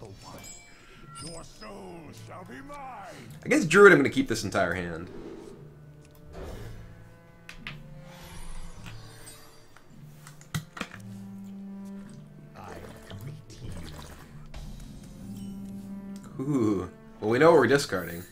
the one. Your soul shall be mine. Against Druid, I'm going to keep this entire hand. I. Ooh. Well, we know what we're discarding.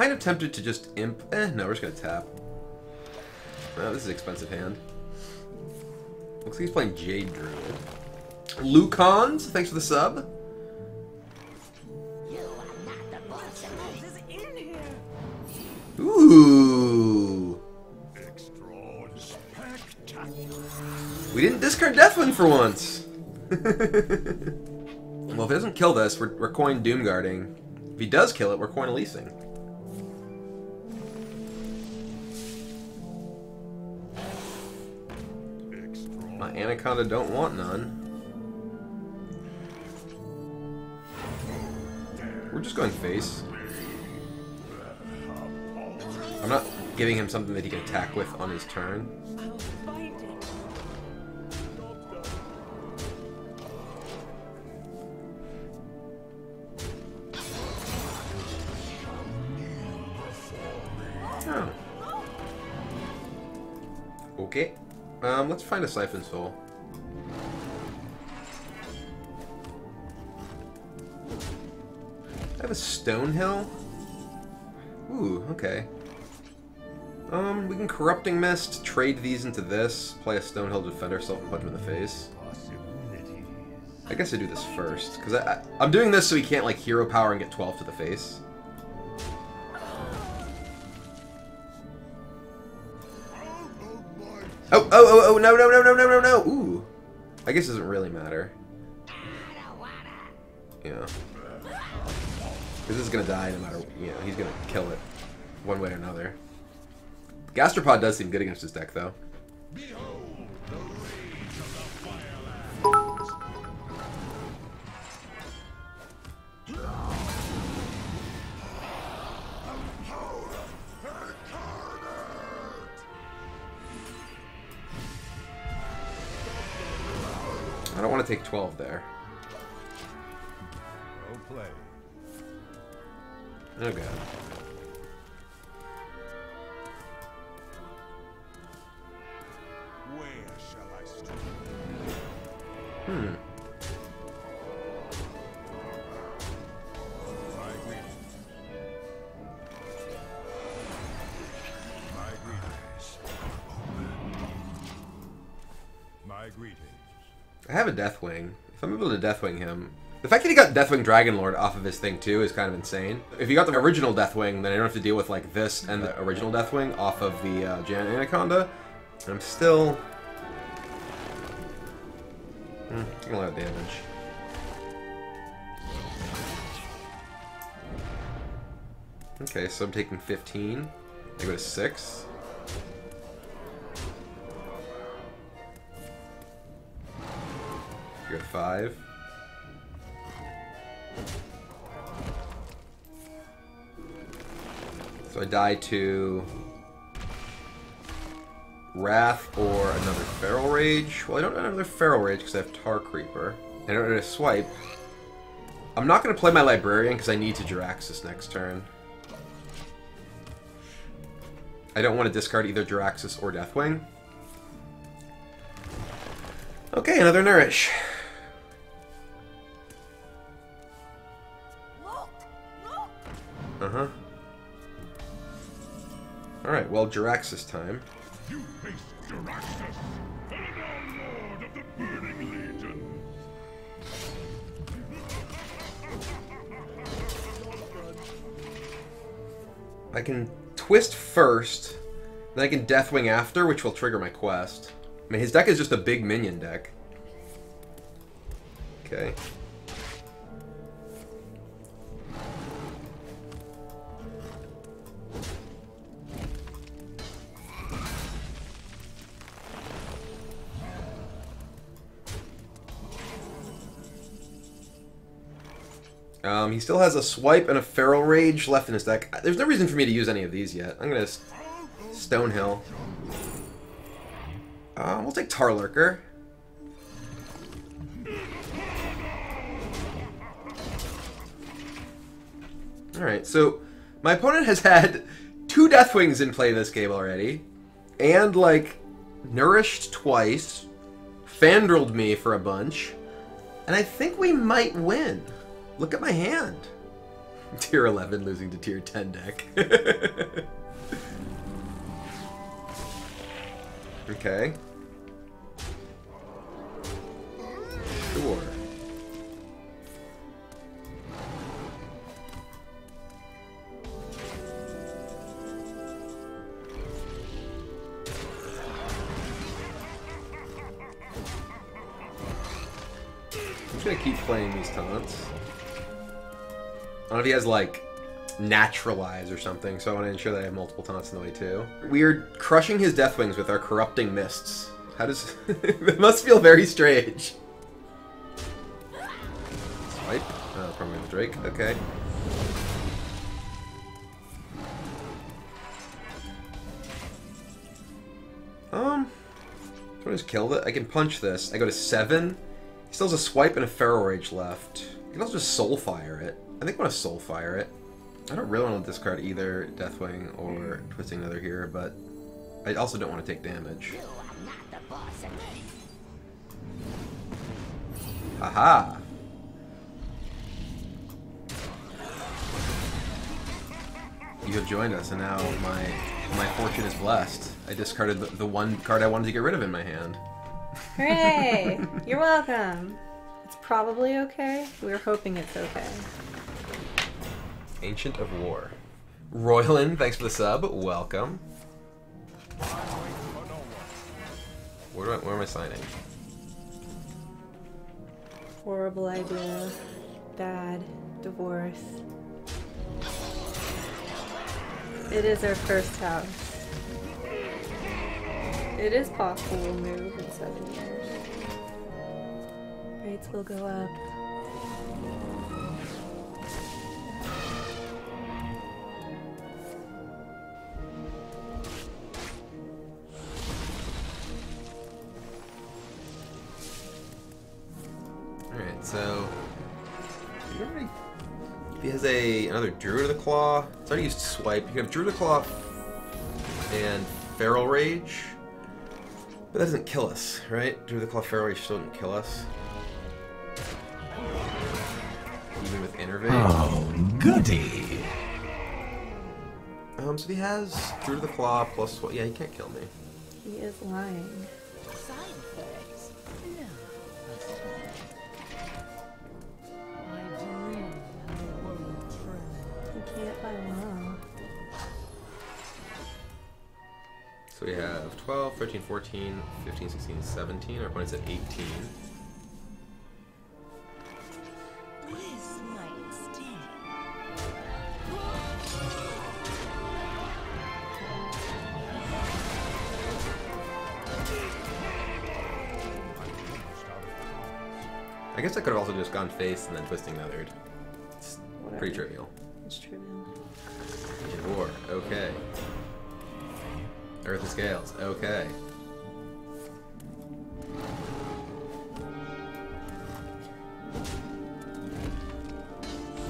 Kind of tempted to just imp. Eh, no, we're just gonna tap. Oh, this is an expensive hand. Looks like he's playing Jade Druid. Lucons, thanks for the sub. Ooh. We didn't discard Deathwing for once. well, if it doesn't kill this, we're, we're coin Doomguarding. If he does kill it, we're coin Leasing. My Anaconda don't want none. We're just going face. I'm not giving him something that he can attack with on his turn. Oh. Okay. Um, let's find a Siphon Soul. I have a Stone Hill? Ooh, okay. Um, we can Corrupting Mist, trade these into this, play a Stonehill to defend ourselves and punch him in the face. I guess I do this first, because I, I, I'm doing this so he can't, like, hero power and get 12 to the face. No, no, no, no, no, no, no! Ooh. I guess it doesn't really matter. Yeah. Because this is gonna die no matter, you know, he's gonna kill it. One way or another. Gastropod does seem good against this deck, though. Behold I don't want to take 12 there. No play. Oh god. Where shall I start? Hmm. I have a Deathwing. If I'm able to Deathwing him... The fact that he got Deathwing Dragonlord off of his thing too is kind of insane. If you got the original Deathwing, then I don't have to deal with like this and the original Deathwing off of the uh, Jan Anaconda. And I'm still... Taking a lot of damage. Okay, so I'm taking 15. I go to 6. You go to 5. So I die to Wrath or another Feral Rage. Well, I don't have another Feral Rage because I have Tar Creeper. I don't have a Swipe. I'm not going to play my Librarian because I need to Jaraxxus next turn. I don't want to discard either Jaraxxus or Deathwing. Okay, another Nourish. Uh-huh. Alright, well, Jaraxxus time. You face Pharaoh Lord of the Burning Legion. I can twist first, then I can Deathwing after, which will trigger my quest. I mean, his deck is just a big minion deck. Okay. Um, he still has a swipe and a feral rage left in his deck. There's no reason for me to use any of these yet. I'm gonna s- Stonehill. Uh, we'll take Tar Lurker. Alright, so my opponent has had two Deathwings in play this game already, and like nourished twice, fandrilled me for a bunch, and I think we might win. Look at my hand. Tier 11 losing to tier 10 deck. okay. Sure. I'm just gonna keep playing these taunts. I don't know if he has like naturalize or something, so I want to ensure that I have multiple taunts in the way too. We're crushing his Deathwings with our corrupting mists. How does it must feel very strange. Swipe. Oh, probably the Drake. Okay. Um, I just killed it. I can punch this. I go to seven. He still has a swipe and a feral rage left. I can also just Soul Fire it. I think I want to soulfire it. I don't really want to discard either Deathwing or Twisting Nether here, but I also don't want to take damage. Haha! You have joined us, and now my my fortune is blessed. I discarded the, the one card I wanted to get rid of in my hand. Hooray! You're welcome. It's probably okay. We are hoping it's okay. Ancient of War. Royalin, thanks for the sub. Welcome. Where, do I, where am I signing? Horrible idea. Bad. Divorce. It is our first house. It is possible we'll move in seven years. Rates will go up. So. he already- He has a another Druid of the Claw. It's already used Swipe. You can have Druid of the Claw and Feral Rage. But that doesn't kill us, right? Druid of the Claw Feral Rage still doesn't kill us. Even with Innervate. Oh, goody. Um, so he has Druid of the Claw plus what? Yeah, he can't kill me. He is lying. So we have 12, 13, 14, 15, 16, 17. Our opponent's at 18. This might sting. I guess I could have also just gone face and then twisting nethered. It's Whatever. pretty trivial. It's trivial. War, okay. Earth scales, okay.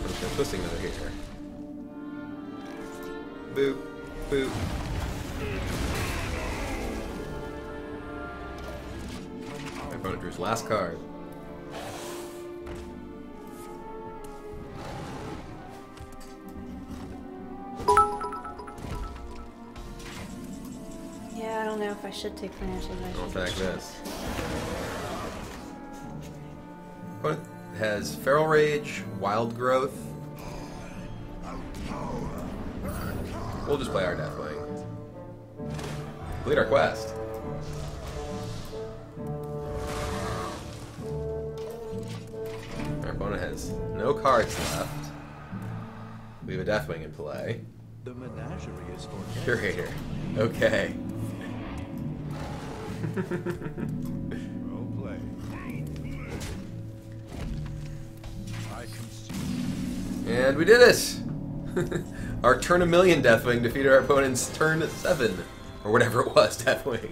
Just gonna twisting nether here. Boop, boop. My opponent drew his last card. If I should take financial advice. I'll attack this. Opponent has Feral Rage, Wild Growth. We'll just play our Deathwing. Complete our quest. Our opponent has no cards left. We have a Deathwing in play. The menagerie is for Curator. Okay. Role play. I concede. And we did it! our turn a million Deathwing defeated our opponent's turn seven. Or whatever it was, Deathwing.